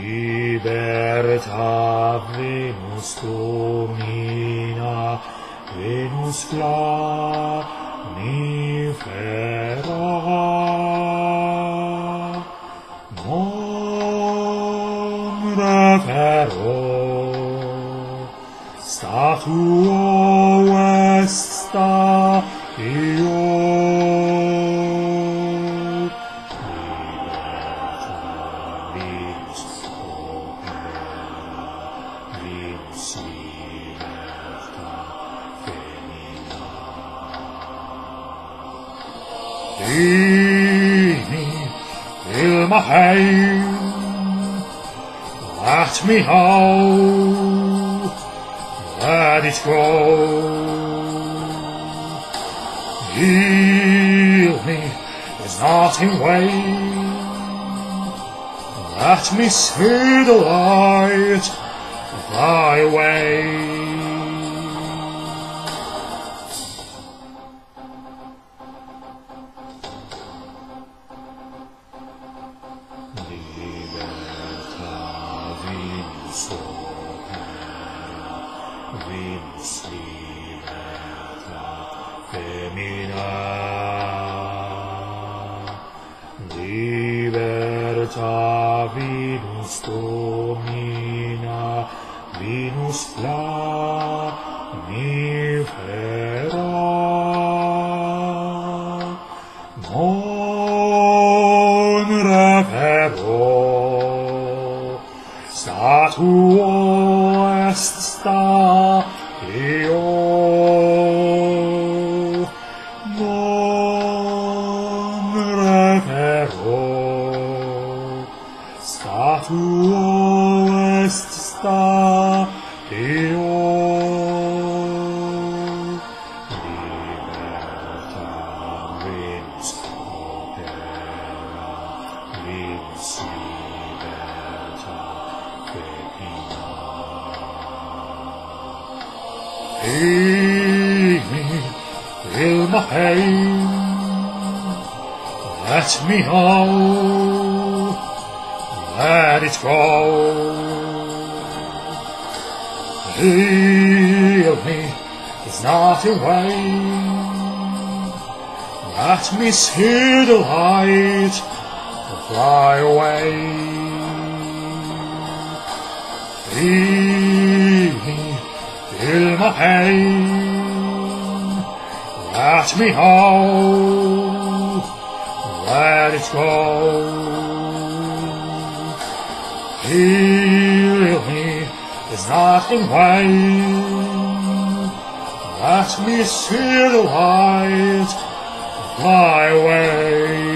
liberta venus domina venus flamifera non refero tuo esta eo. Vix opera, vix liberta femina. Dini, ilma heim, let me out. Let it go. Heal me is not in vain. Let me see the light of thy way. vins liberta femina. Liberta vinus domina vinus planifera Statuo est statio, non refero Statuo est statio, libertaris opera, vis Vini, il mahei, let me hold, let it go. Heal me is not in vain. Let me see the light fly away. Vini, il mahei, let me hold, let it go. Heal me is not in vain. Let me see the light my away.